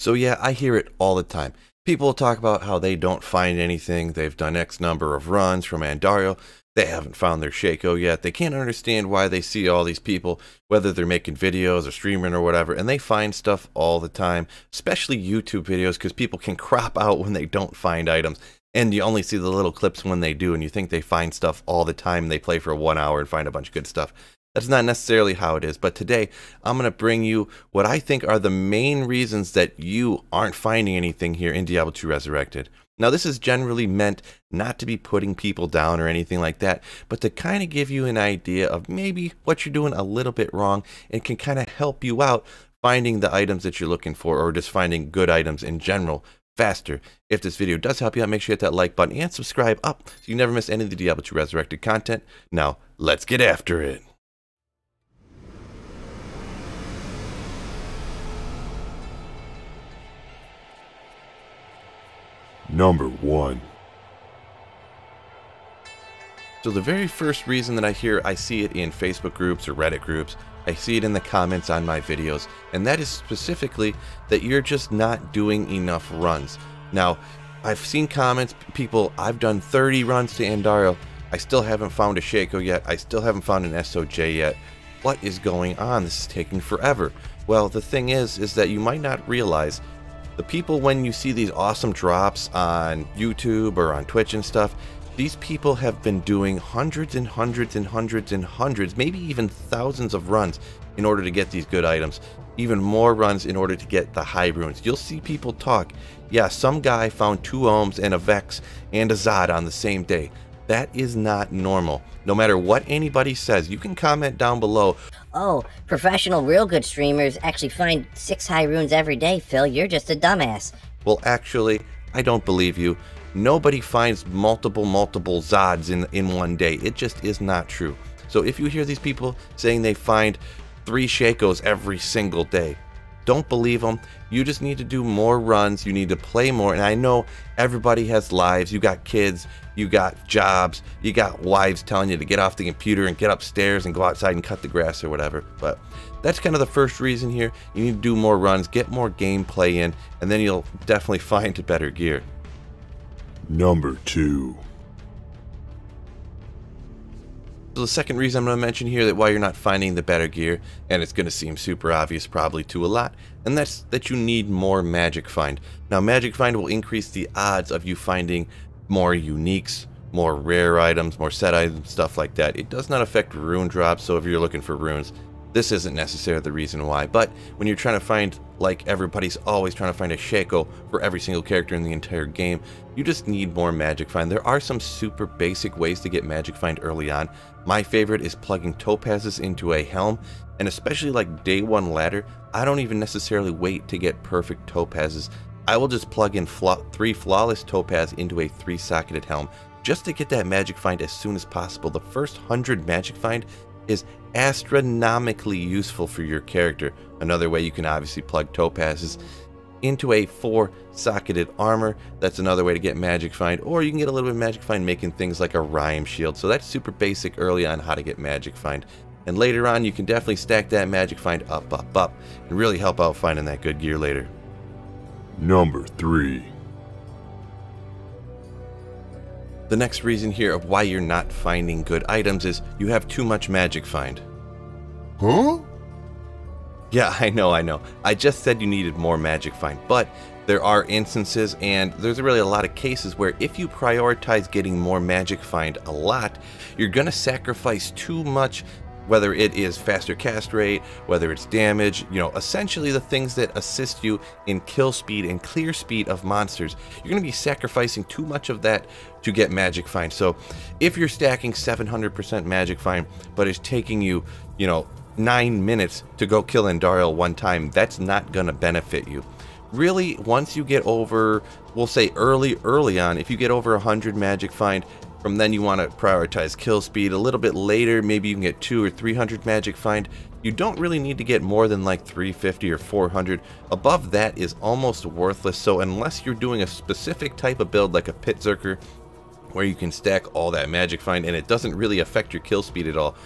So yeah, I hear it all the time. People talk about how they don't find anything. They've done X number of runs from Andariel. They haven't found their Shako yet. They can't understand why they see all these people, whether they're making videos or streaming or whatever, and they find stuff all the time, especially YouTube videos, because people can crop out when they don't find items. And you only see the little clips when they do, and you think they find stuff all the time. They play for one hour and find a bunch of good stuff. That's not necessarily how it is, but today I'm going to bring you what I think are the main reasons that you aren't finding anything here in Diablo 2 Resurrected. Now, this is generally meant not to be putting people down or anything like that, but to kind of give you an idea of maybe what you're doing a little bit wrong and can kind of help you out finding the items that you're looking for or just finding good items in general faster. If this video does help you out, make sure you hit that like button and subscribe up so you never miss any of the Diablo 2 Resurrected content. Now, let's get after it. Number 1. So the very first reason that I hear I see it in Facebook groups or Reddit groups, I see it in the comments on my videos, and that is specifically that you're just not doing enough runs. Now, I've seen comments, people, I've done 30 runs to Andariel, I still haven't found a Shako yet, I still haven't found an SOJ yet. What is going on? This is taking forever. Well, the thing is, is that you might not realize the people when you see these awesome drops on YouTube or on Twitch and stuff, these people have been doing hundreds and hundreds and hundreds and hundreds, maybe even thousands of runs in order to get these good items. Even more runs in order to get the high runes. You'll see people talk. Yeah, some guy found two ohms and a Vex and a Zod on the same day. That is not normal. No matter what anybody says, you can comment down below. Oh, professional real good streamers actually find six high runes every day, Phil. You're just a dumbass. Well, actually, I don't believe you. Nobody finds multiple, multiple Zods in, in one day. It just is not true. So if you hear these people saying they find three Shakos every single day, don't believe them. You just need to do more runs. You need to play more. And I know everybody has lives. You got kids, you got jobs, you got wives telling you to get off the computer and get upstairs and go outside and cut the grass or whatever. But that's kind of the first reason here. You need to do more runs, get more gameplay in, and then you'll definitely find better gear. Number 2. So the second reason I'm going to mention here that why you're not finding the better gear, and it's going to seem super obvious probably to a lot, and that's that you need more Magic Find. Now Magic Find will increase the odds of you finding more uniques, more rare items, more set items, stuff like that. It does not affect rune drops, so if you're looking for runes, this isn't necessarily the reason why, but when you're trying to find, like everybody's always trying to find a Shako for every single character in the entire game, you just need more Magic Find. There are some super basic ways to get Magic Find early on. My favorite is plugging topazes into a helm, and especially like day one ladder, I don't even necessarily wait to get perfect topazes. I will just plug in three flawless topaz into a three socketed helm just to get that magic find as soon as possible. The first 100 magic find is astronomically useful for your character. Another way you can obviously plug topazes into a four socketed armor. That's another way to get magic find, or you can get a little bit of magic find making things like a rhyme shield. So that's super basic early on how to get magic find. And later on, you can definitely stack that magic find up, up, up, and really help out finding that good gear later. Number 3. The next reason here of why you're not finding good items is you have too much magic find. Huh? Yeah, I know, I know. I just said you needed more magic find, but there are instances and there's really a lot of cases where if you prioritize getting more magic find a lot, you're going to sacrifice too much whether it is faster cast rate, whether it's damage, you know, essentially the things that assist you in kill speed and clear speed of monsters. You're going to be sacrificing too much of that to get Magic Find. So if you're stacking 700% Magic Find, but it's taking you, you know, nine minutes to go kill Andariel one time, that's not going to benefit you really once you get over we'll say early early on if you get over 100 magic find from then you want to prioritize kill speed. A little bit later, maybe you can get two or 300 magic find. You don't really need to get more than like 350 or 400. Above that is almost worthless. So unless you're doing a specific type of build like a Pit Zerker, where you can stack all that magic find and it doesn't really affect your kill speed at all.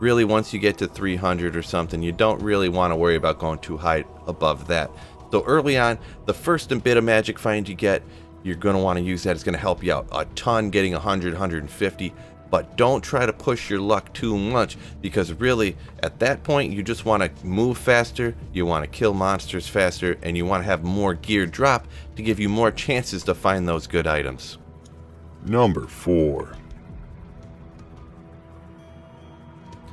Really, once you get to 300 or something, you don't really want to worry about going too high above that. So early on, the first bit of magic find you get, you're going to want to use that. It's going to help you out a ton getting 100, 150. But don't try to push your luck too much because really at that point you just want to move faster, you want to kill monsters faster, and you want to have more gear drop to give you more chances to find those good items. Number 4.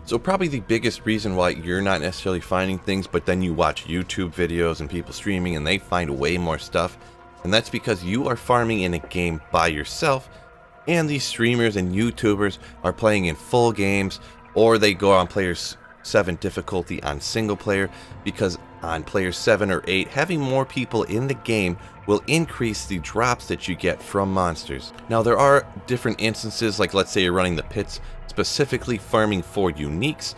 So probably the biggest reason why you're not necessarily finding things, but then you watch YouTube videos and people streaming and they find way more stuff, and that's because you are farming in a game by yourself, and these streamers and YouTubers are playing in full games, or they go on players 7 difficulty on single player, because on player 7 or 8, having more people in the game will increase the drops that you get from monsters. Now there are different instances, like let's say you're running the pits, specifically farming for uniques,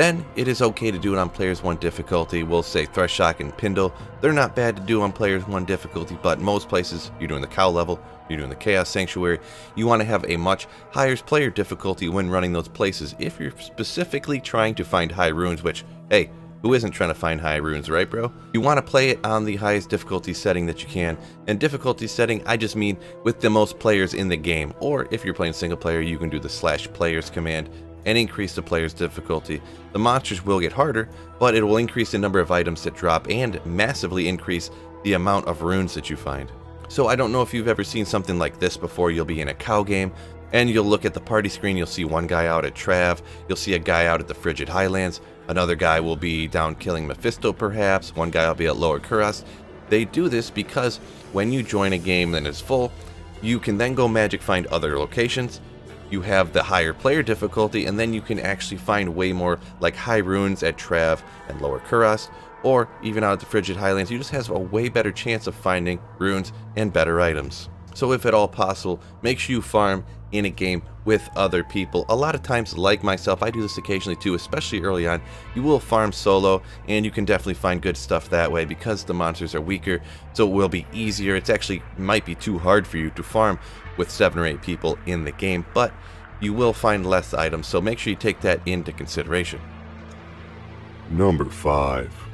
then it is okay to do it on players 1 difficulty. We'll say Threshock and Pindle. They're not bad to do on players 1 difficulty, but most places, you're doing the cow level, you're doing the Chaos Sanctuary, you want to have a much higher player difficulty when running those places if you're specifically trying to find high runes, which, hey, who isn't trying to find high runes, right bro? You want to play it on the highest difficulty setting that you can, and difficulty setting, I just mean with the most players in the game, or if you're playing single player, you can do the slash players command and increase the player's difficulty. The monsters will get harder, but it will increase the number of items that drop and massively increase the amount of runes that you find. So I don't know if you've ever seen something like this before. You'll be in a cow game, and you'll look at the party screen, you'll see one guy out at Trav, you'll see a guy out at the Frigid Highlands, another guy will be down killing Mephisto perhaps, one guy will be at Lower Kurast. They do this because when you join a game that is full, you can then go magic find other locations, you have the higher player difficulty, and then you can actually find way more like high runes at Trav and Lower Kurast, or even out at the Frigid Highlands, you just have a way better chance of finding runes and better items. So if at all possible, make sure you farm in a game with other people. A lot of times, like myself, I do this occasionally too, especially early on, you will farm solo and you can definitely find good stuff that way because the monsters are weaker, so it will be easier. It's actually might be too hard for you to farm with seven or eight people in the game, but you will find less items, so make sure you take that into consideration. Number 5.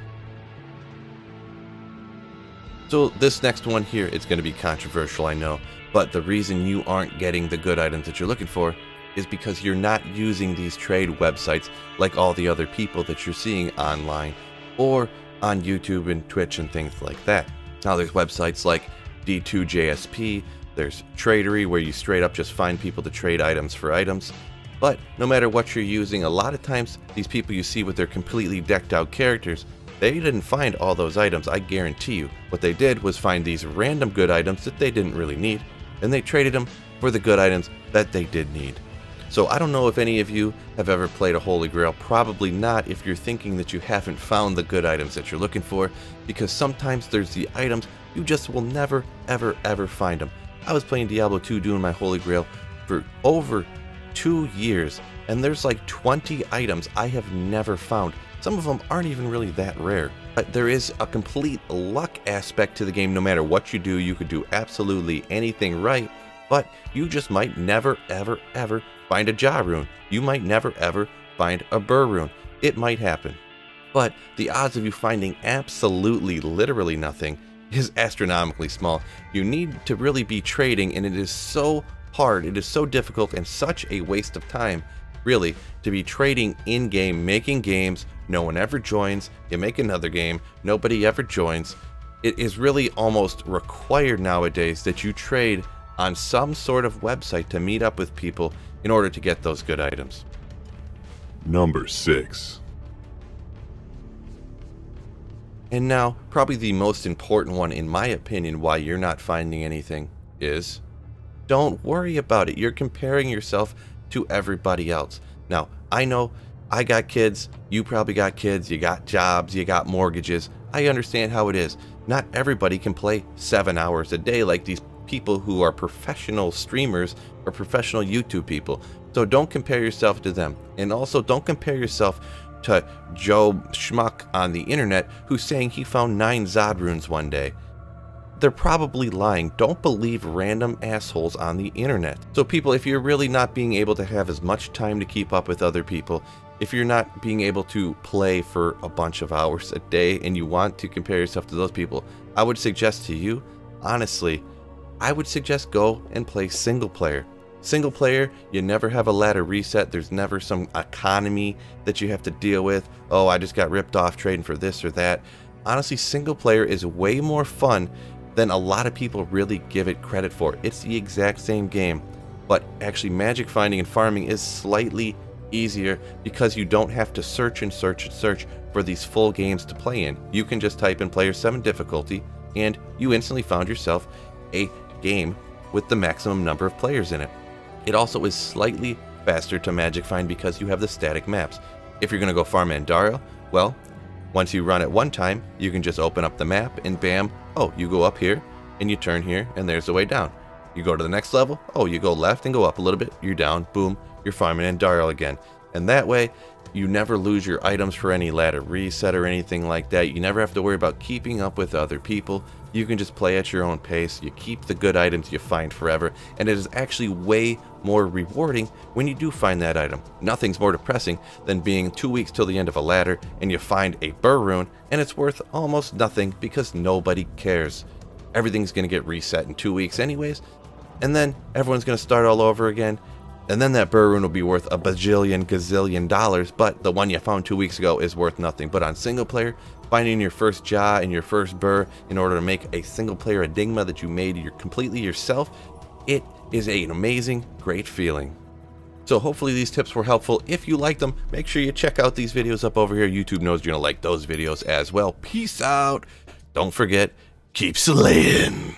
So this next one here, it's going to be controversial, I know, but the reason you aren't getting the good items that you're looking for is because you're not using these trade websites like all the other people that you're seeing online or on YouTube and Twitch and things like that. Now there's websites like D2JSP, there's Traderie where you straight up just find people to trade items for items. But no matter what you're using, a lot of times these people you see with their completely decked out characters they didn't find all those items, I guarantee you. What they did was find these random good items that they didn't really need, and they traded them for the good items that they did need. So I don't know if any of you have ever played a Holy Grail, probably not if you're thinking that you haven't found the good items that you're looking for, because sometimes there's the items you just will never, ever, ever find them. I was playing Diablo 2 doing my Holy Grail for over two years, and there's like 20 items I have never found. Some of them aren't even really that rare. But there is a complete luck aspect to the game. No matter what you do, you could do absolutely anything right, but you just might never, ever, ever find a Jah rune. You might never, ever find a Ber rune. It might happen. But the odds of you finding absolutely, literally nothing is astronomically small. You need to really be trading, and it is so hard, it is so difficult, and such a waste of time really, to be trading in game, making games, no one ever joins, you make another game, nobody ever joins. It is really almost required nowadays that you trade on some sort of website to meet up with people in order to get those good items. Number 6. And now, probably the most important one, in my opinion, why you're not finding anything is don't worry about it. You're comparing yourself to everybody else. Now, I know I got kids, you probably got kids, you got jobs, you got mortgages. I understand how it is. Not everybody can play seven hours a day like these people who are professional streamers or professional YouTube people. So don't compare yourself to them. And also don't compare yourself to Joe Schmuck on the internet who's saying he found nine Zod runes one day they're probably lying. Don't believe random assholes on the internet. So people, if you're really not being able to have as much time to keep up with other people, if you're not being able to play for a bunch of hours a day and you want to compare yourself to those people, I would suggest to you, honestly, I would suggest go and play single player. Single player, you never have a ladder reset. There's never some economy that you have to deal with. Oh, I just got ripped off trading for this or that. Honestly, single player is way more fun than a lot of people really give it credit for. It's the exact same game, but actually magic finding and farming is slightly easier because you don't have to search and search and search for these full games to play in. You can just type in player 7 difficulty and you instantly found yourself a game with the maximum number of players in it. It also is slightly faster to magic find because you have the static maps. If you're going to go farm Andariel, well, once you run it one time, you can just open up the map and bam, oh, you go up here and you turn here and there's the way down. You go to the next level, oh, you go left and go up a little bit, you're down, boom, you're farming Andariel again. And that way, you never lose your items for any ladder reset or anything like that. You never have to worry about keeping up with other people. You can just play at your own pace. You keep the good items you find forever. And it is actually way more rewarding when you do find that item. Nothing's more depressing than being two weeks till the end of a ladder and you find a ber rune and it's worth almost nothing because nobody cares. Everything's going to get reset in two weeks anyways. And then everyone's going to start all over again and then that ber rune will be worth a bajillion gazillion dollars, but the one you found two weeks ago is worth nothing. But on single player, finding your first jah and your first ber in order to make a single player enigma that you made your, completely yourself, it is an amazing, great feeling. So hopefully these tips were helpful. If you like them, make sure you check out these videos up over here. YouTube knows you're to like those videos as well. Peace out. Don't forget, keep slaying.